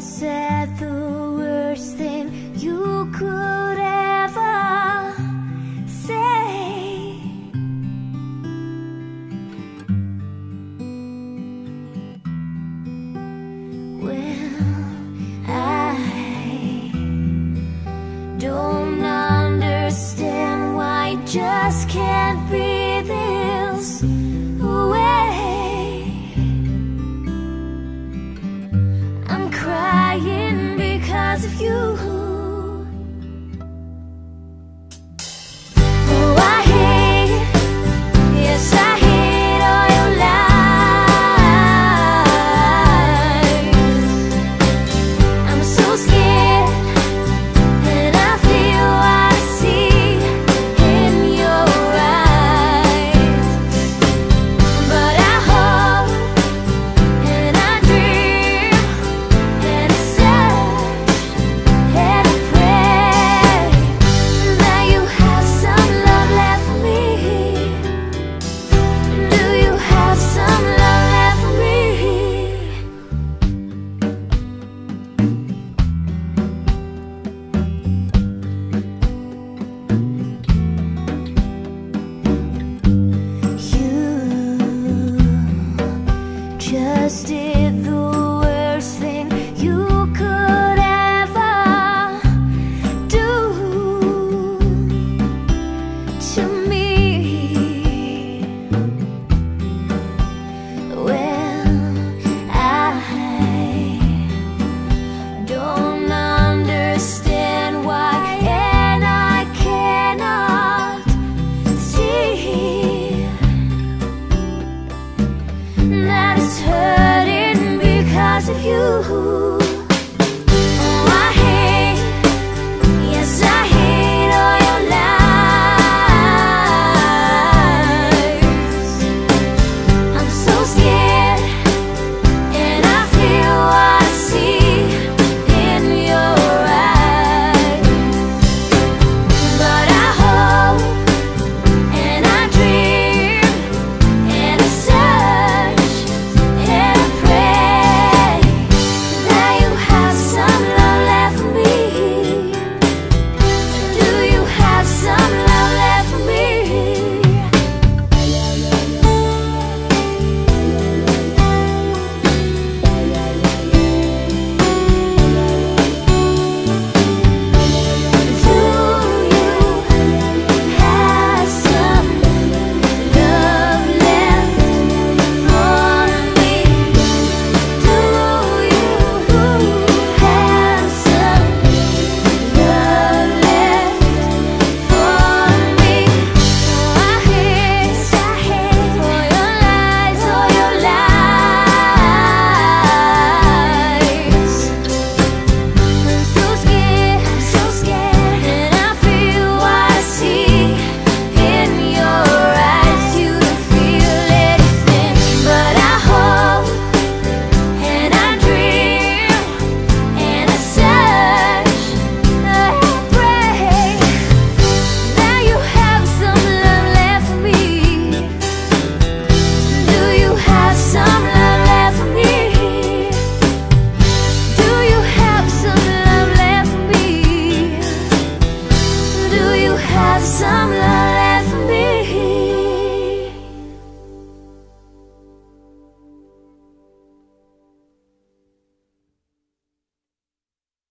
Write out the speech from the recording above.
said the worst thing you could of